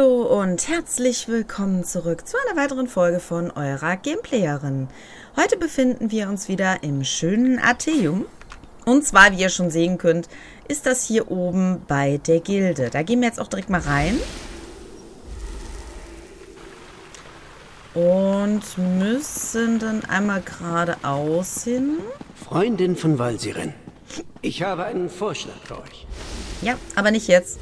Hallo und herzlich willkommen zurück zu einer weiteren Folge von eurer Gameplayerin. Heute befinden wir uns wieder im schönen Atheum. Und zwar, wie ihr schon sehen könnt, ist das hier oben bei der Gilde. Da gehen wir jetzt auch direkt mal rein. Und müssen dann einmal geradeaus hin. Freundin von Valsiren, ich habe einen Vorschlag für euch. Ja, aber nicht jetzt.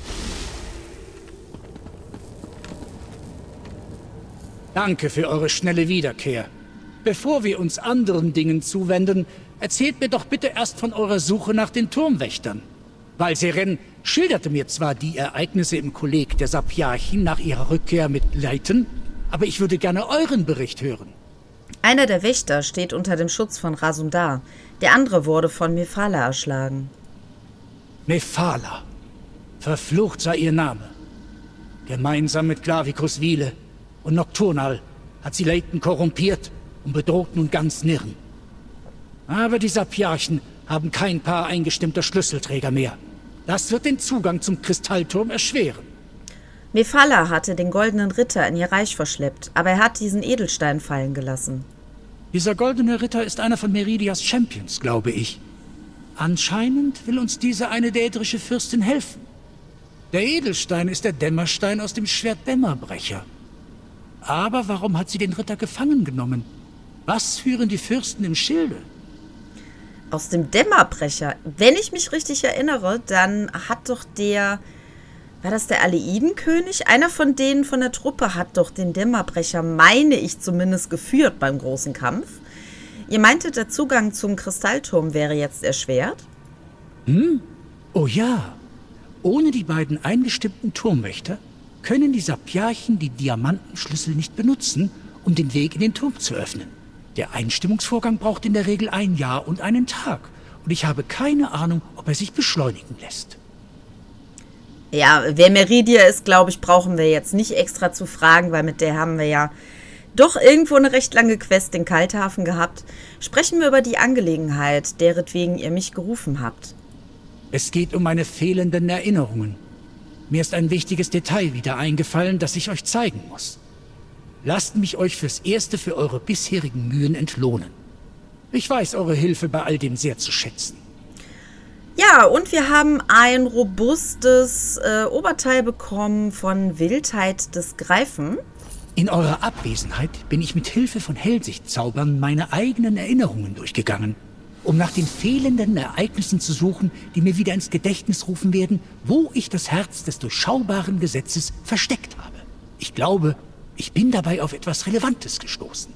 Danke für eure schnelle Wiederkehr. Bevor wir uns anderen Dingen zuwenden, erzählt mir doch bitte erst von eurer Suche nach den Turmwächtern. Weil Seren schilderte mir zwar die Ereignisse im Kolleg der Sapiarchen nach ihrer Rückkehr mit Leiten, aber ich würde gerne euren Bericht hören. Einer der Wächter steht unter dem Schutz von Rasundar. Der andere wurde von Mephala erschlagen. Mephala. Verflucht sei ihr Name. Gemeinsam mit Clavicus Wiele und Nocturnal hat sie Leighton korrumpiert und bedroht nun ganz Nirren. Aber die Sapiarchen haben kein paar eingestimmter Schlüsselträger mehr. Das wird den Zugang zum Kristallturm erschweren. Mephala hatte den goldenen Ritter in ihr Reich verschleppt, aber er hat diesen Edelstein fallen gelassen. Dieser goldene Ritter ist einer von Meridias Champions, glaube ich. Anscheinend will uns diese eine dädrische Fürstin helfen. Der Edelstein ist der Dämmerstein aus dem Schwert Dämmerbrecher. Aber warum hat sie den Ritter gefangen genommen? Was führen die Fürsten im Schilde? Aus dem Dämmerbrecher. Wenn ich mich richtig erinnere, dann hat doch der. War das der Aleidenkönig? Einer von denen von der Truppe hat doch den Dämmerbrecher, meine ich zumindest, geführt beim großen Kampf. Ihr meintet, der Zugang zum Kristallturm wäre jetzt erschwert? Hm? Oh ja. Ohne die beiden eingestimmten Turmwächter können die Sapiarchen die Diamantenschlüssel nicht benutzen, um den Weg in den Turm zu öffnen. Der Einstimmungsvorgang braucht in der Regel ein Jahr und einen Tag. Und ich habe keine Ahnung, ob er sich beschleunigen lässt. Ja, wer Meridia ist, glaube ich, brauchen wir jetzt nicht extra zu fragen, weil mit der haben wir ja doch irgendwo eine recht lange Quest in Kalthafen gehabt. Sprechen wir über die Angelegenheit, deretwegen ihr mich gerufen habt. Es geht um meine fehlenden Erinnerungen. Mir ist ein wichtiges Detail wieder eingefallen, das ich euch zeigen muss. Lasst mich euch fürs Erste für eure bisherigen Mühen entlohnen. Ich weiß eure Hilfe bei all dem sehr zu schätzen. Ja, und wir haben ein robustes äh, Oberteil bekommen von Wildheit des Greifen. In eurer Abwesenheit bin ich mit Hilfe von Hellsichtzaubern meine eigenen Erinnerungen durchgegangen, um nach den fehlenden Ereignissen zu suchen, die mir wieder ins Gedächtnis rufen werden, wo ich das Herz des durchschaubaren Gesetzes versteckt habe. Ich glaube, ich bin dabei auf etwas Relevantes gestoßen.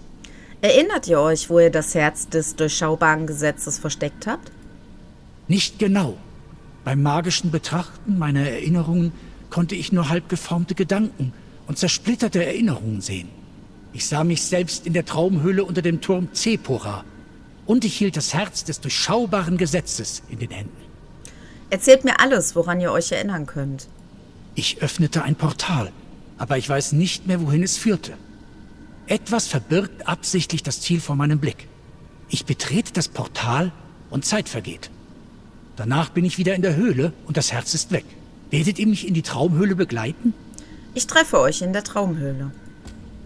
Erinnert ihr euch, wo ihr das Herz des durchschaubaren Gesetzes versteckt habt? Nicht genau. Beim magischen Betrachten meiner Erinnerungen konnte ich nur halb geformte Gedanken und zersplitterte Erinnerungen sehen. Ich sah mich selbst in der Traumhöhle unter dem Turm Cepora und ich hielt das Herz des durchschaubaren Gesetzes in den Händen. Erzählt mir alles, woran ihr euch erinnern könnt. Ich öffnete ein Portal, aber ich weiß nicht mehr, wohin es führte. Etwas verbirgt absichtlich das Ziel vor meinem Blick. Ich betrete das Portal und Zeit vergeht. Danach bin ich wieder in der Höhle und das Herz ist weg. Werdet ihr mich in die Traumhöhle begleiten? Ich treffe euch in der Traumhöhle.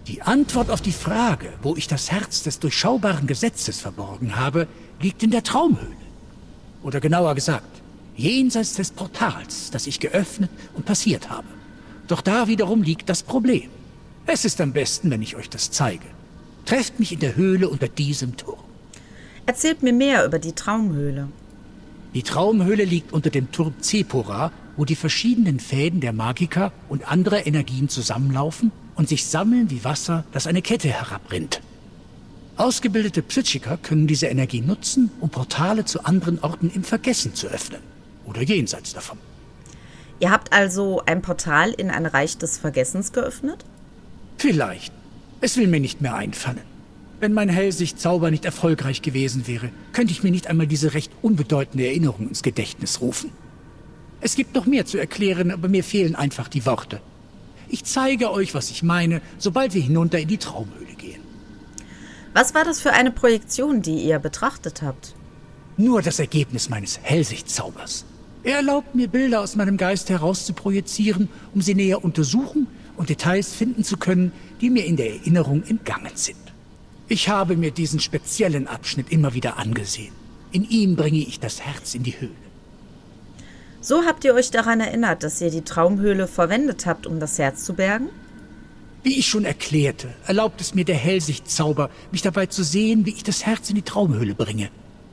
Die Antwort auf die Frage, wo ich das Herz des durchschaubaren Gesetzes verborgen habe, liegt in der Traumhöhle. Oder genauer gesagt, jenseits des Portals, das ich geöffnet und passiert habe. Doch da wiederum liegt das Problem. Es ist am besten, wenn ich euch das zeige. Trefft mich in der Höhle unter diesem Turm. Erzählt mir mehr über die Traumhöhle. Die Traumhöhle liegt unter dem Turm Cepora, wo die verschiedenen Fäden der Magiker und anderer Energien zusammenlaufen und sich sammeln wie Wasser, das eine Kette herabrinnt. Ausgebildete Psychiker können diese Energie nutzen, um Portale zu anderen Orten im Vergessen zu öffnen. Oder jenseits davon. Ihr habt also ein Portal in ein Reich des Vergessens geöffnet? Vielleicht. Es will mir nicht mehr einfallen. Wenn mein Hellsichtzauber nicht erfolgreich gewesen wäre, könnte ich mir nicht einmal diese recht unbedeutende Erinnerung ins Gedächtnis rufen. Es gibt noch mehr zu erklären, aber mir fehlen einfach die Worte. Ich zeige euch, was ich meine, sobald wir hinunter in die Traumhöhle gehen. Was war das für eine Projektion, die ihr betrachtet habt? Nur das Ergebnis meines Hellsichtzaubers. Er erlaubt mir, Bilder aus meinem Geist heraus zu projizieren, um sie näher untersuchen und Details finden zu können, die mir in der Erinnerung entgangen sind. Ich habe mir diesen speziellen Abschnitt immer wieder angesehen. In ihm bringe ich das Herz in die Höhle. So habt ihr euch daran erinnert, dass ihr die Traumhöhle verwendet habt, um das Herz zu bergen? Wie ich schon erklärte, erlaubt es mir der Hellsichtzauber, mich dabei zu sehen, wie ich das Herz in die Traumhöhle bringe.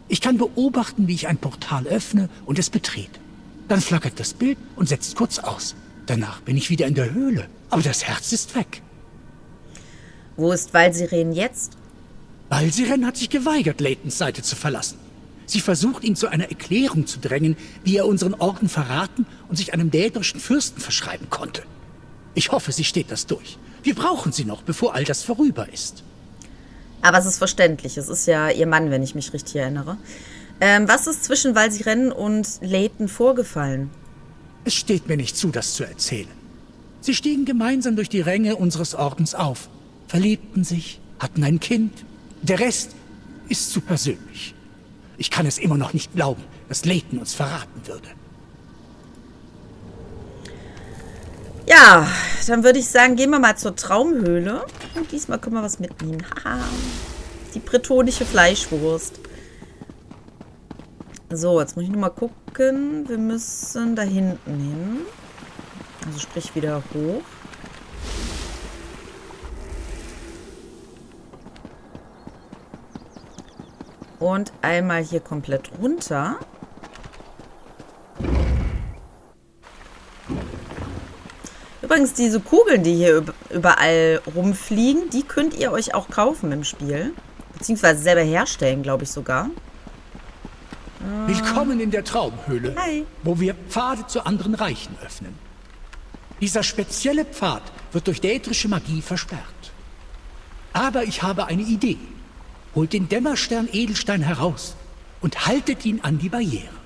Ich kann beobachten, wie ich ein Portal öffne und es betrete. Dann flackert das Bild und setzt kurz aus. Danach bin ich wieder in der Höhle, aber das Herz ist weg. Wo ist Valsiren jetzt? Valsiren hat sich geweigert, Leitons Seite zu verlassen. Sie versucht, ihn zu einer Erklärung zu drängen, wie er unseren Orden verraten und sich einem dädrischen Fürsten verschreiben konnte. Ich hoffe, sie steht das durch. Wir brauchen sie noch, bevor all das vorüber ist. Aber es ist verständlich. Es ist ja ihr Mann, wenn ich mich richtig erinnere. Ähm, was ist zwischen Valsiren und Leighton vorgefallen? Es steht mir nicht zu, das zu erzählen. Sie stiegen gemeinsam durch die Ränge unseres Ordens auf, verliebten sich, hatten ein Kind. Der Rest ist zu persönlich. Ich kann es immer noch nicht glauben, dass Leighton uns verraten würde. Ja, dann würde ich sagen, gehen wir mal zur Traumhöhle. Und diesmal können wir was mitnehmen. Haha. Die bretonische Fleischwurst. So, jetzt muss ich nur mal gucken. Wir müssen da hinten hin. Also sprich wieder hoch. Und einmal hier komplett runter. Übrigens, diese Kugeln, die hier überall rumfliegen, die könnt ihr euch auch kaufen im Spiel. Beziehungsweise selber herstellen, glaube ich sogar. Willkommen in der Traumhöhle, Hi. wo wir Pfade zu anderen Reichen öffnen. Dieser spezielle Pfad wird durch dädrische Magie versperrt. Aber ich habe eine Idee. Holt den Dämmerstern Edelstein heraus und haltet ihn an die Barriere.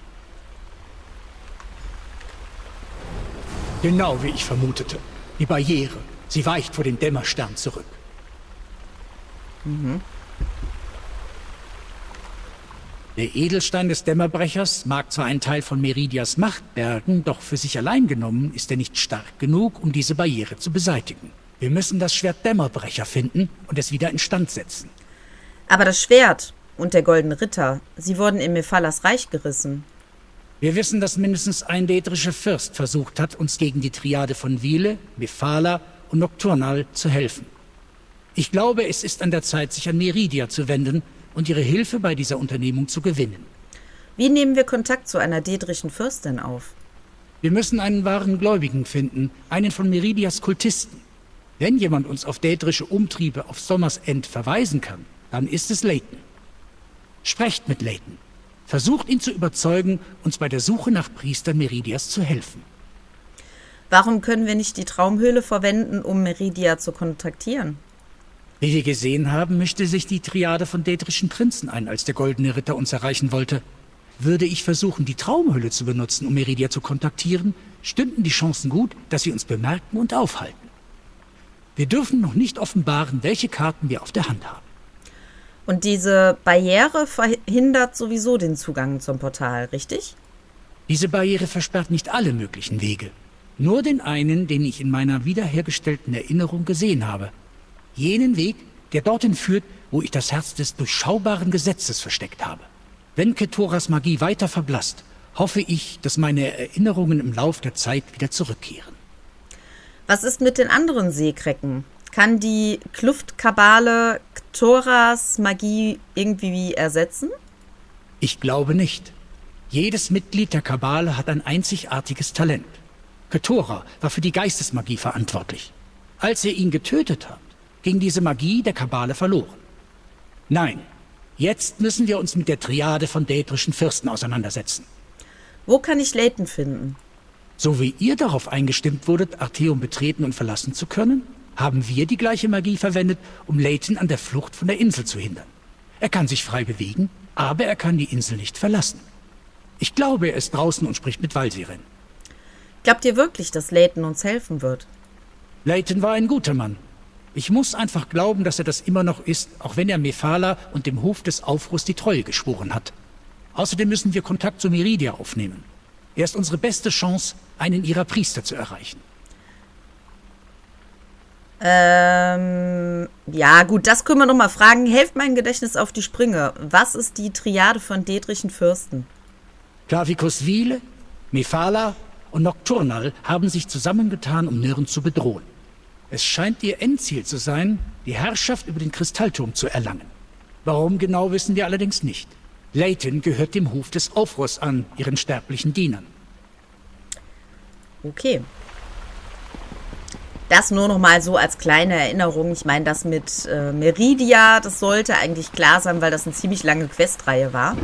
Genau wie ich vermutete. Die Barriere. Sie weicht vor dem Dämmerstern zurück. Mhm. Der Edelstein des Dämmerbrechers mag zwar ein Teil von Meridias Macht bergen, doch für sich allein genommen ist er nicht stark genug, um diese Barriere zu beseitigen. Wir müssen das Schwert Dämmerbrecher finden und es wieder instand setzen. Aber das Schwert und der goldene Ritter, sie wurden in Mephalas Reich gerissen. Wir wissen, dass mindestens ein dädrischer Fürst versucht hat, uns gegen die Triade von Vile, Mephala und Nocturnal zu helfen. Ich glaube, es ist an der Zeit, sich an Meridia zu wenden und ihre Hilfe bei dieser Unternehmung zu gewinnen. Wie nehmen wir Kontakt zu einer dädrischen Fürstin auf? Wir müssen einen wahren Gläubigen finden, einen von Meridias Kultisten. Wenn jemand uns auf dädrische Umtriebe auf Sommersend verweisen kann, dann ist es Leighton. Sprecht mit Leighton. Versucht ihn zu überzeugen, uns bei der Suche nach Priestern Meridias zu helfen. Warum können wir nicht die Traumhöhle verwenden, um Meridia zu kontaktieren? Wie wir gesehen haben, mischte sich die Triade von dätrischen Prinzen ein, als der Goldene Ritter uns erreichen wollte. Würde ich versuchen, die Traumhöhle zu benutzen, um Meridia zu kontaktieren, stünden die Chancen gut, dass sie uns bemerken und aufhalten. Wir dürfen noch nicht offenbaren, welche Karten wir auf der Hand haben. Und diese Barriere verhindert sowieso den Zugang zum Portal, richtig? Diese Barriere versperrt nicht alle möglichen Wege. Nur den einen, den ich in meiner wiederhergestellten Erinnerung gesehen habe. Jenen Weg, der dorthin führt, wo ich das Herz des durchschaubaren Gesetzes versteckt habe. Wenn Ketoras Magie weiter verblasst, hoffe ich, dass meine Erinnerungen im Lauf der Zeit wieder zurückkehren. Was ist mit den anderen Seekrecken? Kann die Kluftkabale Ktoras Magie irgendwie ersetzen? Ich glaube nicht. Jedes Mitglied der Kabale hat ein einzigartiges Talent. Ketora war für die Geistesmagie verantwortlich. Als ihr ihn getötet habt, ging diese Magie der Kabale verloren. Nein, jetzt müssen wir uns mit der Triade von dätrischen Fürsten auseinandersetzen. Wo kann ich Leighton finden? So wie ihr darauf eingestimmt wurdet, Arteum betreten und verlassen zu können, haben wir die gleiche Magie verwendet, um Leighton an der Flucht von der Insel zu hindern. Er kann sich frei bewegen, aber er kann die Insel nicht verlassen. Ich glaube, er ist draußen und spricht mit Valsiren. Glaubt ihr wirklich, dass Leighton uns helfen wird? Leighton war ein guter Mann. Ich muss einfach glauben, dass er das immer noch ist, auch wenn er Mephala und dem Hof des Aufruhrs die Treue geschworen hat. Außerdem müssen wir Kontakt zu Meridia aufnehmen. Er ist unsere beste Chance, einen ihrer Priester zu erreichen. Ähm, ja, gut, das können wir noch mal fragen. Helft mein Gedächtnis auf die Sprünge. Was ist die Triade von Dedrichen Fürsten? Clavicus Vile, Mephala und Nocturnal haben sich zusammengetan, um Nirn zu bedrohen. Es scheint ihr Endziel zu sein, die Herrschaft über den Kristallturm zu erlangen. Warum genau wissen wir allerdings nicht. Leighton gehört dem Hof des Aufruhrs an, ihren sterblichen Dienern. Okay. Das nur noch mal so als kleine Erinnerung. Ich meine, das mit äh, Meridia, das sollte eigentlich klar sein, weil das eine ziemlich lange Questreihe war.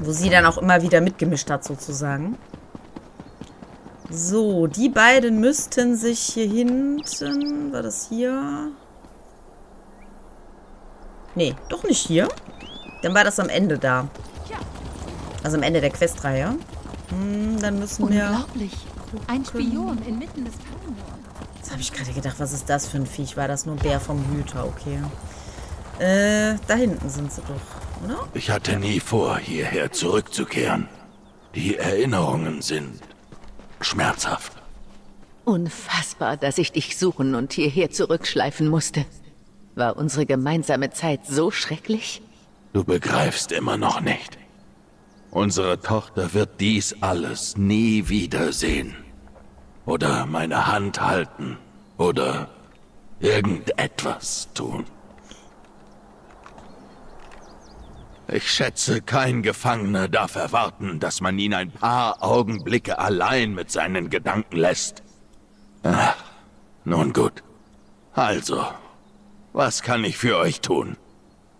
Wo sie dann auch immer wieder mitgemischt hat, sozusagen. So, die beiden müssten sich hier hinten... War das hier? Nee, doch nicht hier. Dann war das am Ende da. Also am Ende der Questreihe. Hm, dann müssen wir... Unglaublich. Ein Spion inmitten des Palmenhorns. Jetzt habe ich gerade gedacht, was ist das für ein Viech? War das nur Bär vom Hüter? Okay. Äh, da hinten sind sie doch, oder? Ich hatte nie vor, hierher zurückzukehren. Die Erinnerungen sind schmerzhaft. Unfassbar, dass ich dich suchen und hierher zurückschleifen musste. War unsere gemeinsame Zeit so schrecklich? Du begreifst immer noch nicht. Unsere Tochter wird dies alles nie wiedersehen. Oder meine Hand halten. Oder irgendetwas tun. Ich schätze, kein Gefangener darf erwarten, dass man ihn ein paar Augenblicke allein mit seinen Gedanken lässt. Ach, nun gut. Also, was kann ich für euch tun?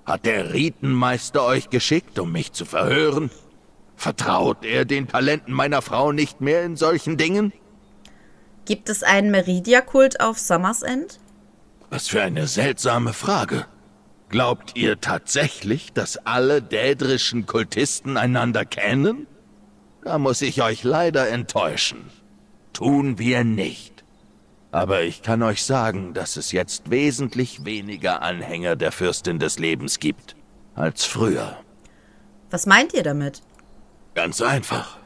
Hat der Ritenmeister euch geschickt, um mich zu verhören? Vertraut er den Talenten meiner Frau nicht mehr in solchen Dingen? Gibt es einen Meridia-Kult auf Summer's End? Was für eine seltsame Frage. Glaubt ihr tatsächlich, dass alle dädrischen Kultisten einander kennen? Da muss ich euch leider enttäuschen. Tun wir nicht. Aber ich kann euch sagen, dass es jetzt wesentlich weniger Anhänger der Fürstin des Lebens gibt als früher. Was meint ihr damit? Ganz einfach.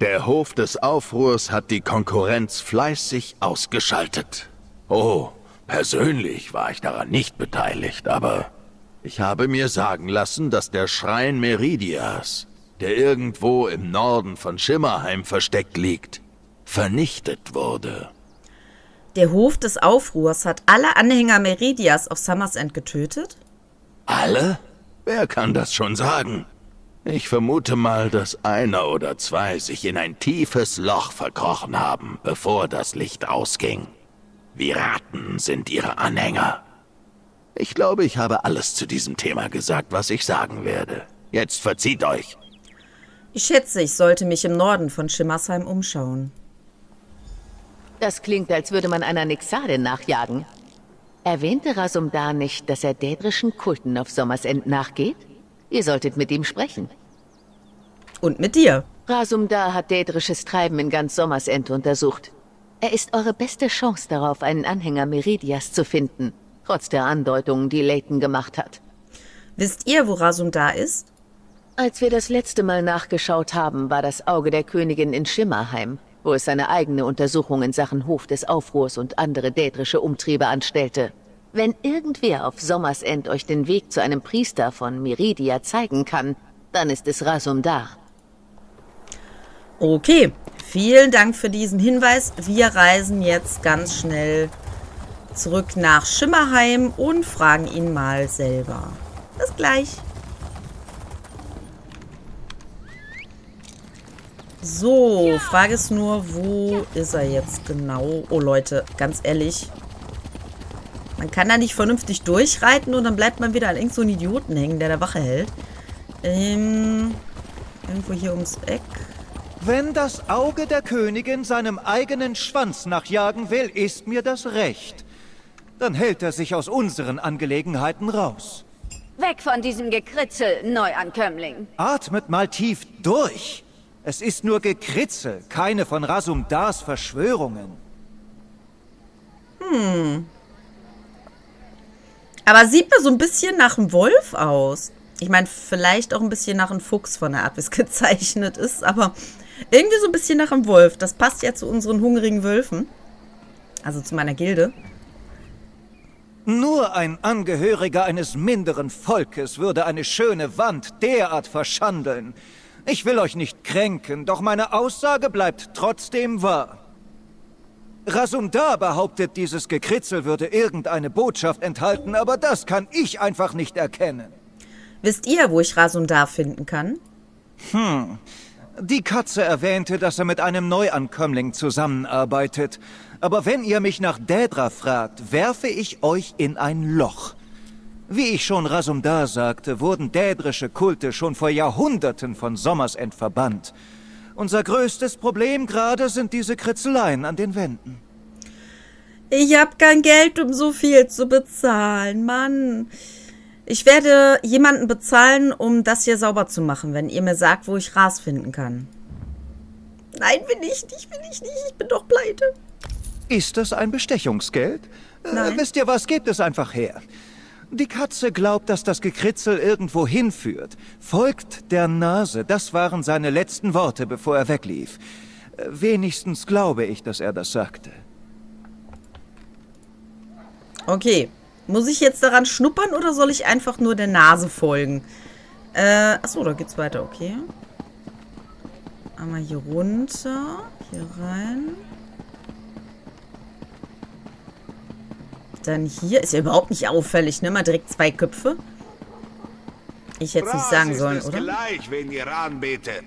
Der Hof des Aufruhrs hat die Konkurrenz fleißig ausgeschaltet. Oh, persönlich war ich daran nicht beteiligt, aber ich habe mir sagen lassen, dass der Schrein Meridias, der irgendwo im Norden von Schimmerheim versteckt liegt, vernichtet wurde. Der Hof des Aufruhrs hat alle Anhänger Meridias auf Summer's End getötet? Alle? Wer kann das schon sagen? Ich vermute mal, dass einer oder zwei sich in ein tiefes Loch verkrochen haben, bevor das Licht ausging. Wie Ratten sind ihre Anhänger. Ich glaube, ich habe alles zu diesem Thema gesagt, was ich sagen werde. Jetzt verzieht euch. Ich schätze, ich sollte mich im Norden von Schimmersheim umschauen. Das klingt, als würde man einer Nixade nachjagen. Erwähnte Rasumdar nicht, dass er dädrischen Kulten auf Sommersend nachgeht? Ihr solltet mit ihm sprechen. Und mit dir. Rasumdar hat dädrisches Treiben in ganz Sommersend untersucht. Er ist eure beste Chance darauf, einen Anhänger Meridias zu finden, trotz der Andeutungen, die Layton gemacht hat. Wisst ihr, wo Rasum da ist? Als wir das letzte Mal nachgeschaut haben, war das Auge der Königin in Schimmerheim, wo es seine eigene Untersuchung in Sachen Hof des Aufruhrs und andere dädrische Umtriebe anstellte. Wenn irgendwer auf Sommersend euch den Weg zu einem Priester von Meridia zeigen kann, dann ist es Rasumdar. Okay, vielen Dank für diesen Hinweis. Wir reisen jetzt ganz schnell zurück nach Schimmerheim und fragen ihn mal selber. Bis gleich. So, Frage ist nur, wo ist er jetzt genau? Oh Leute, ganz ehrlich. Man kann da nicht vernünftig durchreiten und dann bleibt man wieder an irgendeinem so einen Idioten hängen, der da Wache hält. Ähm, irgendwo hier ums Eck. Wenn das Auge der Königin seinem eigenen Schwanz nachjagen will, ist mir das recht. Dann hält er sich aus unseren Angelegenheiten raus. Weg von diesem Gekritzel, Neuankömmling. Atmet mal tief durch. Es ist nur Gekritzel, keine von Rasumdars Verschwörungen. Aber sieht mir so ein bisschen nach einem Wolf aus. Ich meine, vielleicht auch ein bisschen nach einem Fuchs von der Art, wie es gezeichnet ist, aber irgendwie so ein bisschen nach einem Wolf. Das passt ja zu unseren hungrigen Wölfen. Also zu meiner Gilde. Nur ein Angehöriger eines minderen Volkes würde eine schöne Wand derart verschandeln. Ich will euch nicht kränken, doch meine Aussage bleibt trotzdem wahr. Rasumdar behauptet, dieses Gekritzel würde irgendeine Botschaft enthalten, aber das kann ich einfach nicht erkennen. Wisst ihr, wo ich Rasundar finden kann? Hm. Die Katze erwähnte, dass er mit einem Neuankömmling zusammenarbeitet. Aber wenn ihr mich nach Dädra fragt, werfe ich euch in ein Loch. Wie ich schon Rasumdar sagte, wurden dädrische Kulte schon vor Jahrhunderten von Sommersend verbannt. Unser größtes Problem gerade sind diese Kritzeleien an den Wänden. Ich hab kein Geld, um so viel zu bezahlen, Mann. Ich werde jemanden bezahlen, um das hier sauber zu machen, wenn ihr mir sagt, wo ich Ras finden kann. Nein, will ich nicht, will ich nicht. Ich bin doch pleite. Ist das ein Bestechungsgeld? Äh, wisst ihr was, gebt es einfach her. Die Katze glaubt, dass das Gekritzel irgendwo hinführt. Folgt der Nase, das waren seine letzten Worte, bevor er weglief. Äh, Wenigstens glaube ich, dass er das sagte. Okay. Muss ich jetzt daran schnuppern oder soll ich einfach nur der Nase folgen? Äh, achso, da geht's weiter, okay. Einmal hier runter, hier rein. Dann hier. Ist ja überhaupt nicht auffällig, ne? Mal direkt zwei Köpfe. Ich hätte es nicht sagen sollen, oder? gleich, wen ihr anbetet.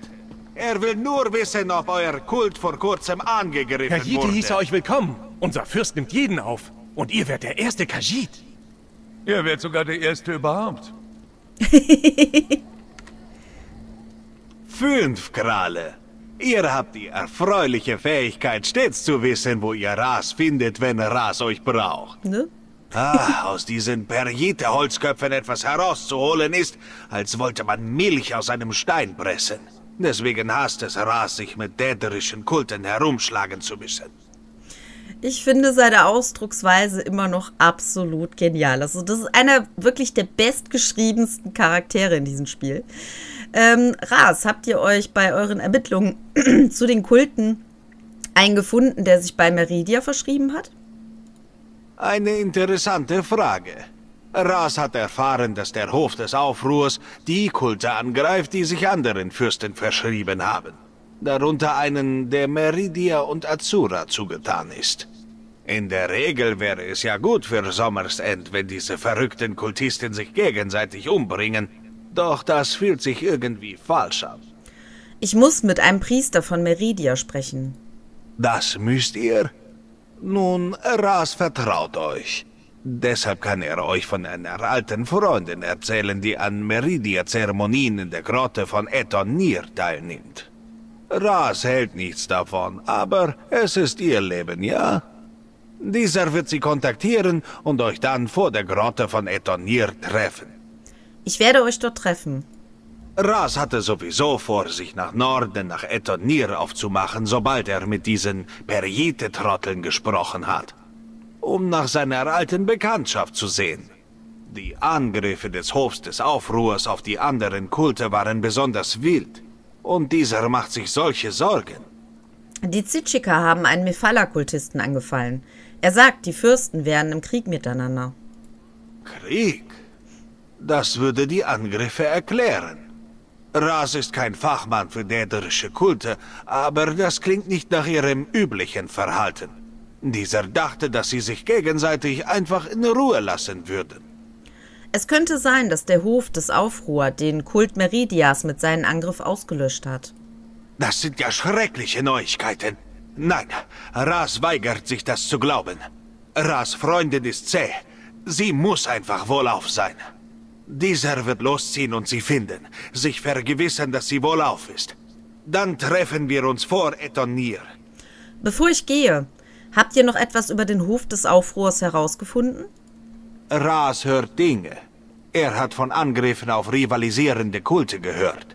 Er will nur wissen, ob euer Kult vor kurzem angegriffen Kajite wurde. hieß er euch willkommen. Unser Fürst nimmt jeden auf. Und ihr werdet der erste Kajit. Ihr werdet sogar der Erste überhaupt. Fünf Kralle. Ihr habt die erfreuliche Fähigkeit, stets zu wissen, wo ihr Ras findet, wenn Ras euch braucht. Ne? Ah, aus diesen Perjite-Holzköpfen etwas herauszuholen ist, als wollte man Milch aus einem Stein pressen. Deswegen hasst es Ras, sich mit däderischen Kulten herumschlagen zu müssen. Ich finde seine Ausdrucksweise immer noch absolut genial. Also, das ist einer wirklich der bestgeschriebensten Charaktere in diesem Spiel. Ähm, Ras, habt ihr euch bei euren Ermittlungen zu den Kulten einen gefunden, der sich bei Meridia verschrieben hat? Eine interessante Frage. Ras hat erfahren, dass der Hof des Aufruhrs die Kulte angreift, die sich anderen Fürsten verschrieben haben. Darunter einen, der Meridia und Azura zugetan ist. In der Regel wäre es ja gut für Sommersend, wenn diese verrückten Kultisten sich gegenseitig umbringen. Doch das fühlt sich irgendwie falsch an. Ich muss mit einem Priester von Meridia sprechen. Das müsst ihr? Nun, Ras vertraut euch. Deshalb kann er euch von einer alten Freundin erzählen, die an Meridia-Zeremonien in der Grotte von Etonir teilnimmt. Ras hält nichts davon, aber es ist ihr Leben, ja? Dieser wird sie kontaktieren und euch dann vor der Grotte von Etonir treffen. Ich werde euch dort treffen. Ras hatte sowieso vor, sich nach Norden, nach Etonir aufzumachen, sobald er mit diesen Perjite-Trotteln gesprochen hat. Um nach seiner alten Bekanntschaft zu sehen. Die Angriffe des Hofs des Aufruhrs auf die anderen Kulte waren besonders wild. Und dieser macht sich solche Sorgen. Die Zitschika haben einen Mephala-Kultisten angefallen. Er sagt, die Fürsten wären im Krieg miteinander. Krieg? Das würde die Angriffe erklären. Ras ist kein Fachmann für däderische Kulte, aber das klingt nicht nach ihrem üblichen Verhalten. Dieser dachte, dass sie sich gegenseitig einfach in Ruhe lassen würden. Es könnte sein, dass der Hof des Aufruhr den Kult Meridias mit seinem Angriff ausgelöscht hat. Das sind ja schreckliche Neuigkeiten. Nein, Ras weigert sich das zu glauben. Ras Freundin ist zäh. Sie muss einfach wohlauf sein. Dieser wird losziehen und sie finden, sich vergewissern, dass sie wohlauf ist. Dann treffen wir uns vor Etonir. Bevor ich gehe, habt ihr noch etwas über den Hof des Aufruhrs herausgefunden? Ras hört Dinge. Er hat von Angriffen auf rivalisierende Kulte gehört.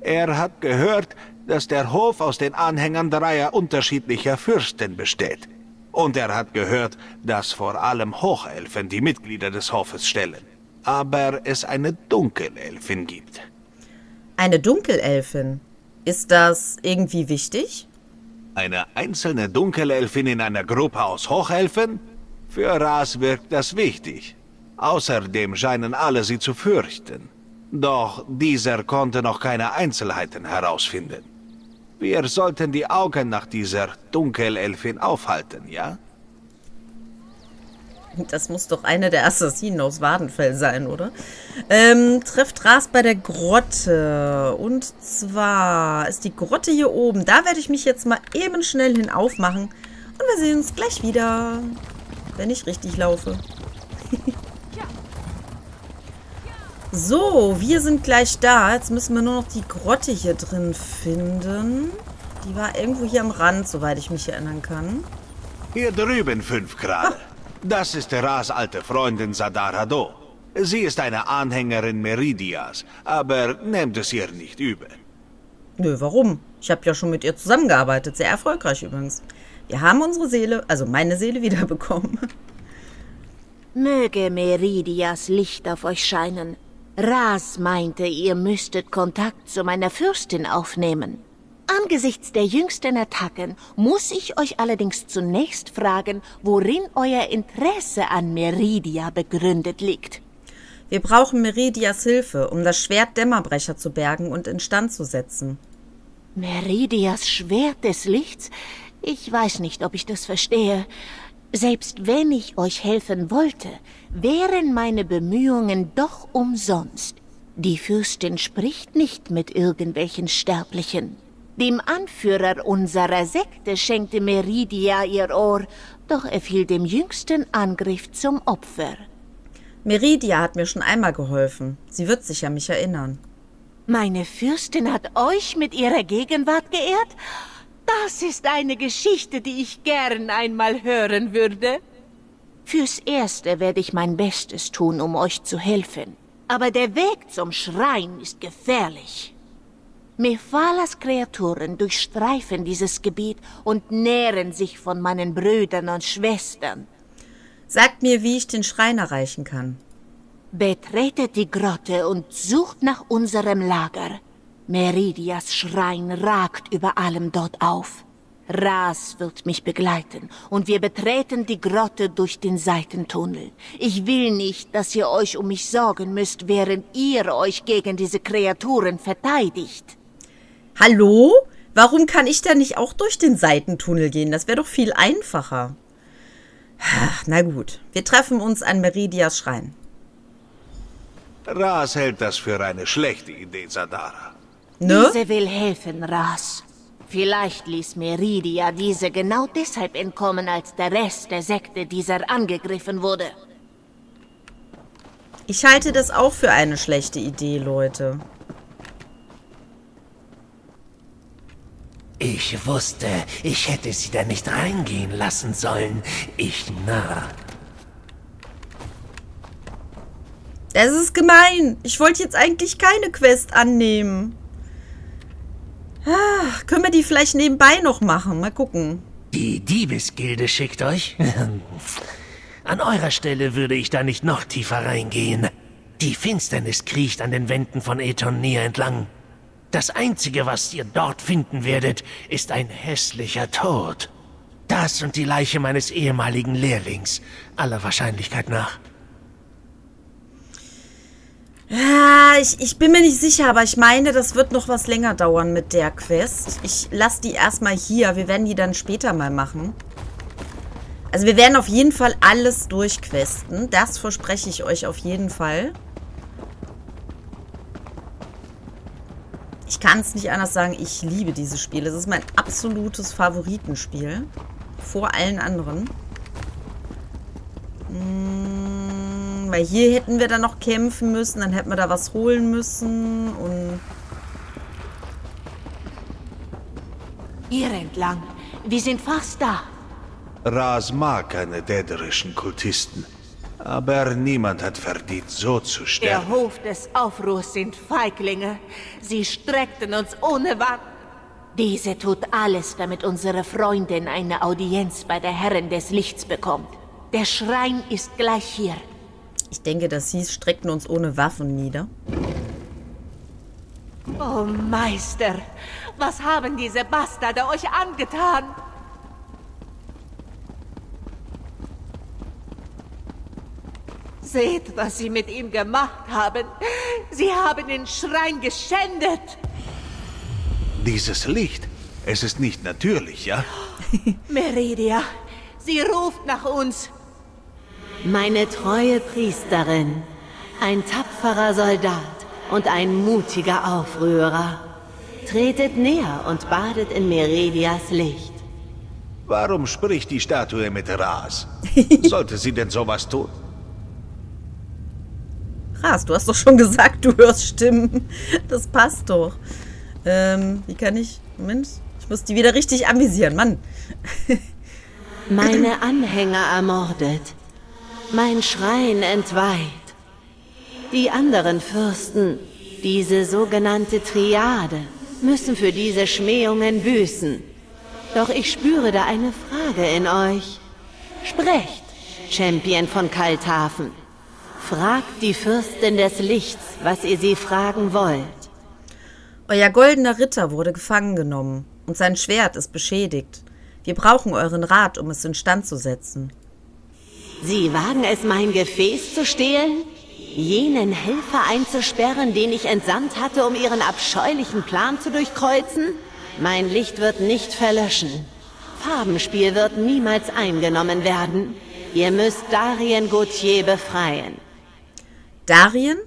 Er hat gehört, dass der Hof aus den Anhängern dreier unterschiedlicher Fürsten besteht. Und er hat gehört, dass vor allem Hochelfen die Mitglieder des Hofes stellen. Aber es eine Dunkelelfin gibt. Eine Dunkelelfin. Ist das irgendwie wichtig? Eine einzelne Dunkelelfin in einer Gruppe aus Hochelfen? Für Ras wirkt das wichtig. Außerdem scheinen alle sie zu fürchten. Doch dieser konnte noch keine Einzelheiten herausfinden. Wir sollten die Augen nach dieser Dunkelelfin aufhalten, ja? Das muss doch eine der Assassinen aus Wadenfell sein, oder? Ähm, trifft Ras bei der Grotte. Und zwar ist die Grotte hier oben. Da werde ich mich jetzt mal eben schnell hin aufmachen. Und wir sehen uns gleich wieder, wenn ich richtig laufe. so, wir sind gleich da. Jetzt müssen wir nur noch die Grotte hier drin finden. Die war irgendwo hier am Rand, soweit ich mich erinnern kann. Hier drüben fünf Grad. Das ist Ras alte Freundin Sadar Do. Sie ist eine Anhängerin Meridias, aber nehmt es ihr nicht übel. Nö, warum? Ich habe ja schon mit ihr zusammengearbeitet, sehr erfolgreich übrigens. Wir haben unsere Seele, also meine Seele, wiederbekommen. Möge Meridias Licht auf euch scheinen. Ras meinte, ihr müsstet Kontakt zu meiner Fürstin aufnehmen. Angesichts der jüngsten Attacken muss ich euch allerdings zunächst fragen, worin euer Interesse an Meridia begründet liegt. Wir brauchen Meridias Hilfe, um das Schwert Dämmerbrecher zu bergen und instand zu setzen. Meridias Schwert des Lichts? Ich weiß nicht, ob ich das verstehe. Selbst wenn ich euch helfen wollte, wären meine Bemühungen doch umsonst. Die Fürstin spricht nicht mit irgendwelchen Sterblichen. Dem Anführer unserer Sekte schenkte Meridia ihr Ohr, doch er fiel dem jüngsten Angriff zum Opfer. Meridia hat mir schon einmal geholfen. Sie wird sich an mich erinnern. Meine Fürstin hat euch mit ihrer Gegenwart geehrt? Das ist eine Geschichte, die ich gern einmal hören würde. Fürs Erste werde ich mein Bestes tun, um euch zu helfen. Aber der Weg zum Schrein ist gefährlich. Mephalas Kreaturen durchstreifen dieses Gebiet und nähren sich von meinen Brüdern und Schwestern. Sagt mir, wie ich den Schrein erreichen kann. Betretet die Grotte und sucht nach unserem Lager. Meridias Schrein ragt über allem dort auf. Ras wird mich begleiten und wir betreten die Grotte durch den Seitentunnel. Ich will nicht, dass ihr euch um mich sorgen müsst, während ihr euch gegen diese Kreaturen verteidigt. Hallo? Warum kann ich denn nicht auch durch den Seitentunnel gehen? Das wäre doch viel einfacher. Na gut, wir treffen uns an Meridias Schrein. Ras hält das für eine schlechte Idee, Sadara. Ne? Diese will helfen, Ras. Vielleicht ließ Meridia diese genau deshalb entkommen, als der Rest der Sekte dieser angegriffen wurde. Ich halte das auch für eine schlechte Idee, Leute. Ich wusste, ich hätte sie da nicht reingehen lassen sollen. Ich Narr. Das ist gemein. Ich wollte jetzt eigentlich keine Quest annehmen. Ah, können wir die vielleicht nebenbei noch machen? Mal gucken. Die Diebesgilde schickt euch? An eurer Stelle würde ich da nicht noch tiefer reingehen. Die Finsternis kriecht an den Wänden von Etonir entlang. Das Einzige, was ihr dort finden werdet, ist ein hässlicher Tod. Das und die Leiche meines ehemaligen Lehrlings, aller Wahrscheinlichkeit nach. Ja, ich, ich bin mir nicht sicher, aber ich meine, das wird noch was länger dauern mit der Quest. Ich lasse die erstmal hier. Wir werden die dann später mal machen. Also wir werden auf jeden Fall alles durchquesten. Das verspreche ich euch auf jeden Fall. Kann es nicht anders sagen, ich liebe dieses Spiel. Es ist mein absolutes Favoritenspiel. Vor allen anderen. Hm, weil hier hätten wir dann noch kämpfen müssen. Dann hätten wir da was holen müssen. Und... Hier entlang. Wir sind fast da. Ras mag keine däderischen Kultisten. Aber niemand hat verdient, so zu sterben. Der Hof des Aufruhrs sind Feiglinge. Sie streckten uns ohne Watt. Diese tut alles, damit unsere Freundin eine Audienz bei der Herrin des Lichts bekommt. Der Schrein ist gleich hier. Ich denke, das hieß, streckten uns ohne Waffen nieder. Oh Meister, was haben diese Bastarde euch angetan? Seht, was sie mit ihm gemacht haben. Sie haben den Schrein geschändet. Dieses Licht, es ist nicht natürlich, ja? Meridia, sie ruft nach uns. Meine treue Priesterin, ein tapferer Soldat und ein mutiger Aufrührer. Tretet näher und badet in Meridias Licht. Warum spricht die Statue mit Ras? Sollte sie denn sowas tun? Ras, du hast doch schon gesagt, du hörst Stimmen. Das passt doch. Ähm, wie kann ich... Moment, ich muss die wieder richtig anvisieren, Mann. Meine Anhänger ermordet. Mein Schrein entweiht. Die anderen Fürsten, diese sogenannte Triade, müssen für diese Schmähungen büßen. Doch ich spüre da eine Frage in euch. Sprecht, Champion von Kalthafen. Fragt die Fürstin des Lichts, was ihr sie fragen wollt. Euer goldener Ritter wurde gefangen genommen und sein Schwert ist beschädigt. Wir brauchen euren Rat, um es instand zu setzen. Sie wagen es, mein Gefäß zu stehlen? Jenen Helfer einzusperren, den ich entsandt hatte, um ihren abscheulichen Plan zu durchkreuzen? Mein Licht wird nicht verlöschen. Farbenspiel wird niemals eingenommen werden. Ihr müsst Darien Gauthier befreien. Darien?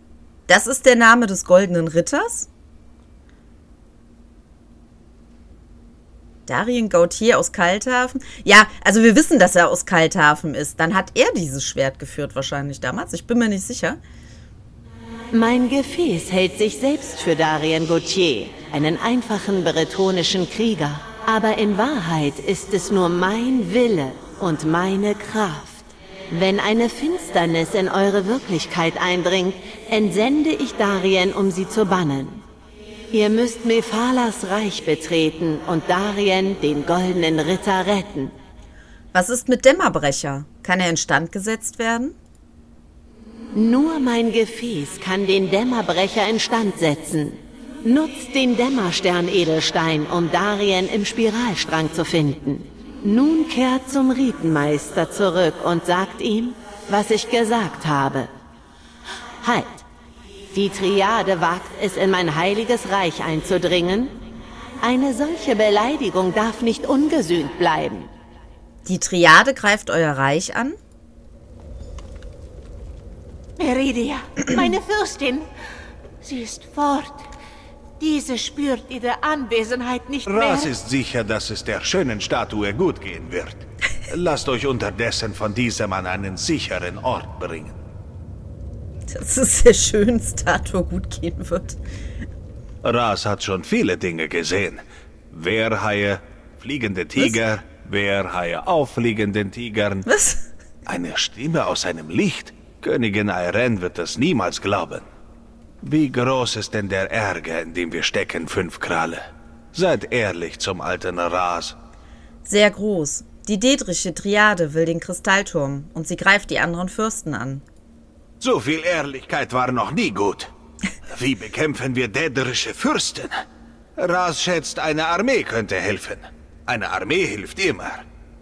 Das ist der Name des goldenen Ritters? Darien Gautier aus Kalthafen? Ja, also wir wissen, dass er aus Kalthafen ist. Dann hat er dieses Schwert geführt wahrscheinlich damals. Ich bin mir nicht sicher. Mein Gefäß hält sich selbst für Darien Gautier, einen einfachen bretonischen Krieger. Aber in Wahrheit ist es nur mein Wille und meine Kraft. Wenn eine Finsternis in eure Wirklichkeit eindringt, entsende ich Darien, um sie zu bannen. Ihr müsst Mephalas Reich betreten und Darien, den goldenen Ritter, retten. Was ist mit Dämmerbrecher? Kann er instand gesetzt werden? Nur mein Gefäß kann den Dämmerbrecher instand setzen. Nutzt den Dämmerstern-Edelstein, um Darien im Spiralstrang zu finden. Nun kehrt zum Ritenmeister zurück und sagt ihm, was ich gesagt habe. Halt! Die Triade wagt es, in mein heiliges Reich einzudringen. Eine solche Beleidigung darf nicht ungesühnt bleiben. Die Triade greift euer Reich an? Meridia, meine Fürstin. Sie ist fort. Diese spürt ihre Anwesenheit nicht mehr. Ras ist sicher, dass es der schönen Statue gut gehen wird. Lasst euch unterdessen von diesem an einen sicheren Ort bringen. Dass es der schönen Statue gut gehen wird. Ras hat schon viele Dinge gesehen. Wehrhaie, fliegende Tiger, Was? Wehrhaie auf fliegenden Tigern. Was? Eine Stimme aus einem Licht. Königin Airen wird das niemals glauben. Wie groß ist denn der Ärger, in dem wir stecken, fünf Kralle? Seid ehrlich zum alten Ras. Sehr groß. Die Dedrische Triade will den Kristallturm und sie greift die anderen Fürsten an. So viel Ehrlichkeit war noch nie gut. Wie bekämpfen wir Dedrische Fürsten? Ras schätzt, eine Armee könnte helfen. Eine Armee hilft immer.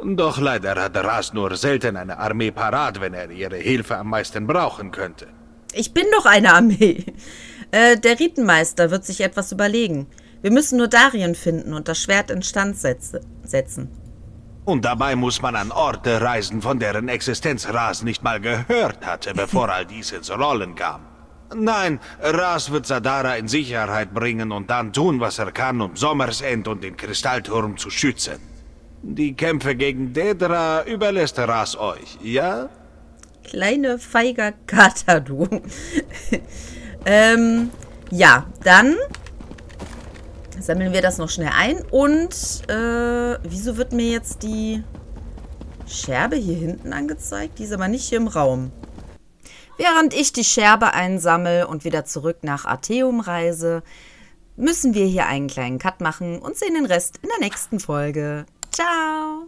Doch leider hat Ras nur selten eine Armee parat, wenn er ihre Hilfe am meisten brauchen könnte. Ich bin doch eine Armee. Äh, der Ritenmeister wird sich etwas überlegen. Wir müssen nur Darien finden und das Schwert instand setzen. Und dabei muss man an Orte reisen, von deren Existenz Ras nicht mal gehört hatte, bevor all dies ins Rollen kam. Nein, Ras wird Sadara in Sicherheit bringen und dann tun, was er kann, um Sommersend und den Kristallturm zu schützen. Die Kämpfe gegen Dedra überlässt Ras euch, ja? Kleine feiger Kater, du. ähm, ja, dann sammeln wir das noch schnell ein. Und, äh, wieso wird mir jetzt die Scherbe hier hinten angezeigt? Die ist aber nicht hier im Raum. Während ich die Scherbe einsammle und wieder zurück nach Arteum reise, müssen wir hier einen kleinen Cut machen und sehen den Rest in der nächsten Folge. Ciao!